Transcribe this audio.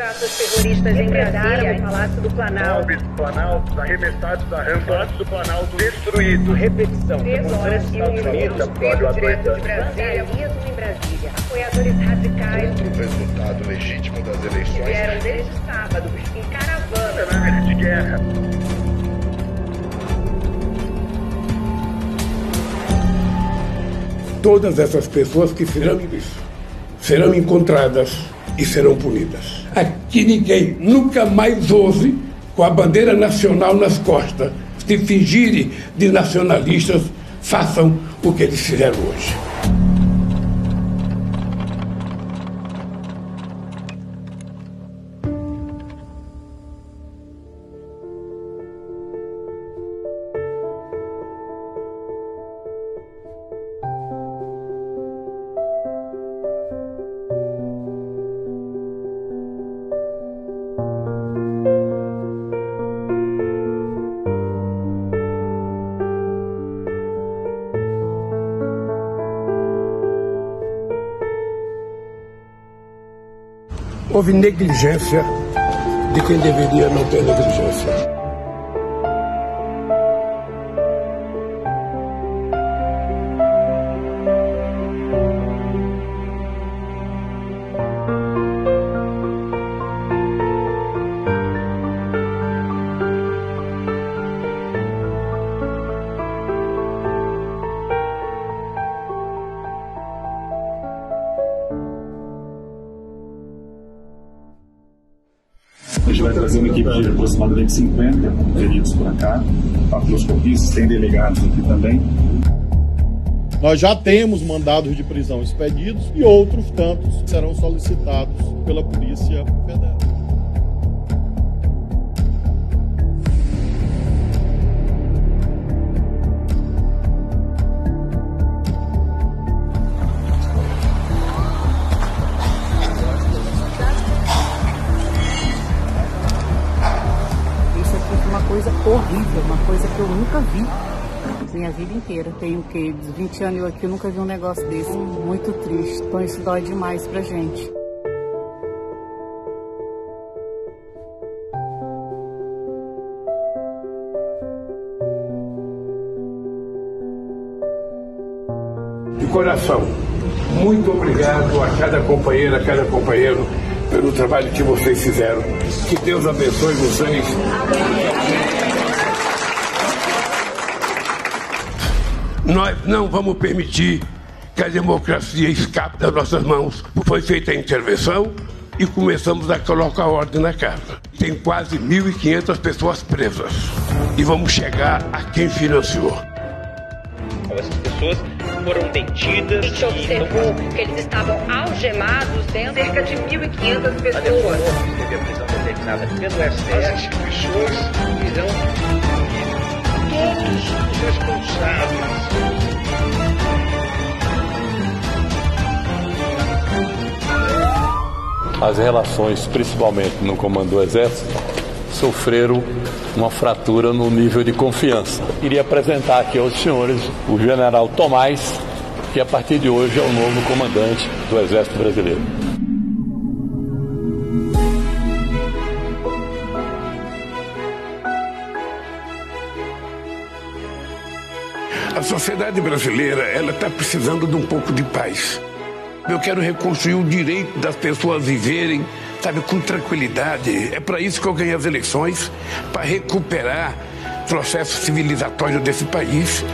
atos terroristas em Brasília, no Palácio do Planalto. Móveis do Planalto, arremessados da rampa, Palácio do Planalto destruído. Repetição. Três horas e um minuto. Pelo direto de Brasília. Vandalismo em Brasília. Apoiadores radicais. Outro resultado legítimo das eleições. Vieram desde sábado, em caravana. Cenário de guerra. Todas essas pessoas que fizeram isso serão encontradas e serão punidas. Aqui ninguém nunca mais ouse, com a bandeira nacional nas costas, se fingirem de nacionalistas, façam o que eles fizeram hoje. Houve negligência de quem deveria não ter negligência. Gente vai trazer uma equipe de aproximadamente 50 peritos para cá, papiloscopistas, tem delegados aqui também. Nós já temos mandados de prisão expedidos e outros tantos serão solicitados pela Polícia Federal. Horrível, uma coisa que eu nunca vi minha vida inteira. Tenho o quê? 20 anos eu aqui, eu nunca vi um negócio desse. Muito triste. Então isso dói demais pra gente. De coração, muito obrigado a cada companheira, a cada companheiro pelo trabalho que vocês fizeram. Que Deus abençoe vocês. Nós não vamos permitir que a democracia escape das nossas mãos. Foi feita a intervenção e começamos a colocar ordem na casa. Tem quase 1.500 pessoas presas. E vamos chegar a quem financiou. Essas pessoas foram detidas. A gente observou que eles estavam algemados dentro de cerca de 1.500 pessoas. Teve a prisão determinada pelo STF. As instituições irão todos os responsáveis As relações, principalmente no comando do Exército, sofreram uma fratura no nível de confiança. Queria apresentar aqui aos senhores o general Tomás, que a partir de hoje é o novo comandante do Exército Brasileiro. A sociedade brasileira ela está precisando de um pouco de paz. Eu quero reconstruir o direito das pessoas viverem, sabe, com tranquilidade. É para isso que eu ganhei as eleições, para recuperar o processo civilizatório desse país.